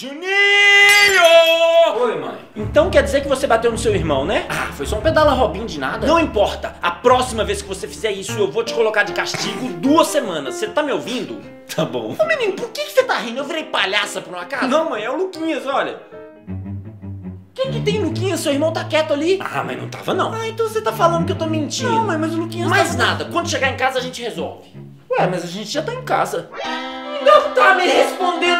Juninho! Oi, mãe. Então quer dizer que você bateu no seu irmão, né? Ah, foi só um pedala Robin de nada. Não importa. A próxima vez que você fizer isso, eu vou te colocar de castigo duas semanas. Você tá me ouvindo? Tá bom. Ô menino, por que, que você tá rindo? Eu virei palhaça por um acaso? Não, mãe, é o Luquinhas, olha. O que, que tem, Luquinhas? Seu irmão tá quieto ali. Ah, mas não tava não. Ah, então você tá falando que eu tô mentindo. Não, mãe, mas o Luquinhas tá Mais tá- nada. Quando chegar em casa, a gente resolve. Ué, mas a gente já tá em casa. Não tá me respondendo,